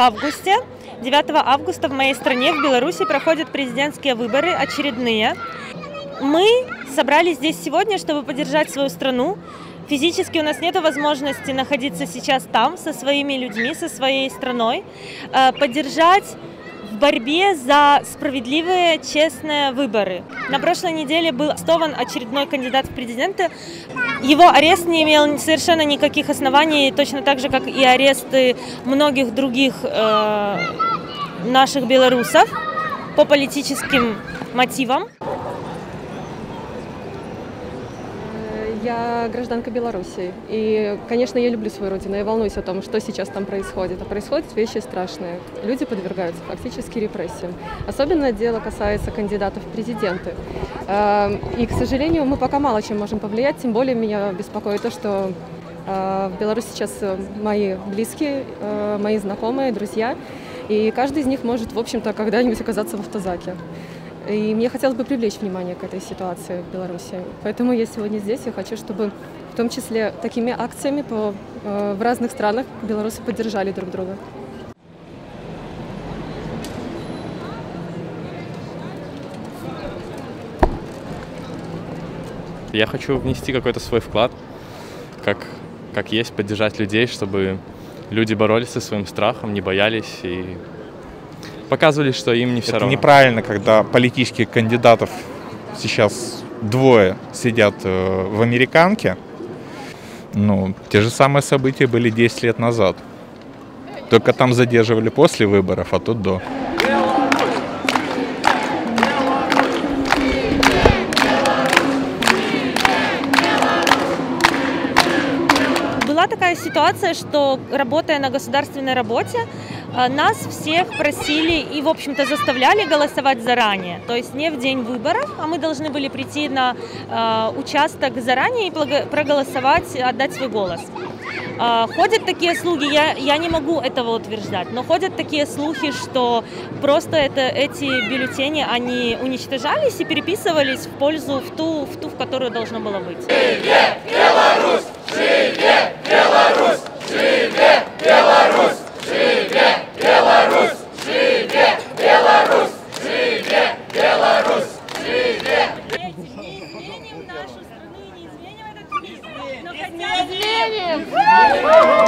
августе. 9 августа в моей стране, в Беларуси, проходят президентские выборы очередные. Мы собрались здесь сегодня, чтобы поддержать свою страну. Физически у нас нет возможности находиться сейчас там со своими людьми, со своей страной. Э, поддержать в борьбе за справедливые, честные выборы. На прошлой неделе был арестован очередной кандидат в президенты. Его арест не имел совершенно никаких оснований, точно так же, как и аресты многих других э, наших белорусов по политическим мотивам. Я гражданка Беларуси. И, конечно, я люблю свою родину. Я волнуюсь о том, что сейчас там происходит. А происходят вещи страшные. Люди подвергаются фактически репрессиям. Особенно дело касается кандидатов в президенты. Эм, и, к сожалению, мы пока мало чем можем повлиять. Тем более меня беспокоит то, что э, в Беларуси сейчас мои близкие, э, мои знакомые, друзья. И каждый из них может, в общем-то, когда-нибудь оказаться в автозаке. И мне хотелось бы привлечь внимание к этой ситуации в Беларуси. Поэтому я сегодня здесь и хочу, чтобы в том числе такими акциями по, э, в разных странах белорусы поддержали друг друга. Я хочу внести какой-то свой вклад, как, как есть, поддержать людей, чтобы люди боролись со своим страхом, не боялись и показывали, что им не все Это равно. неправильно, когда политических кандидатов сейчас двое сидят э, в американке. Ну, те же самые события были 10 лет назад. Только там задерживали после выборов, а тут до. Была такая ситуация, что работая на государственной работе, нас всех просили и, в общем-то, заставляли голосовать заранее. То есть не в день выборов, а мы должны были прийти на э, участок заранее и проголосовать, отдать свой голос. Э, ходят такие слухи, я, я не могу этого утверждать, но ходят такие слухи, что просто это, эти бюллетени, они уничтожались и переписывались в пользу в ту, в ту, в которую должно было быть. Не him.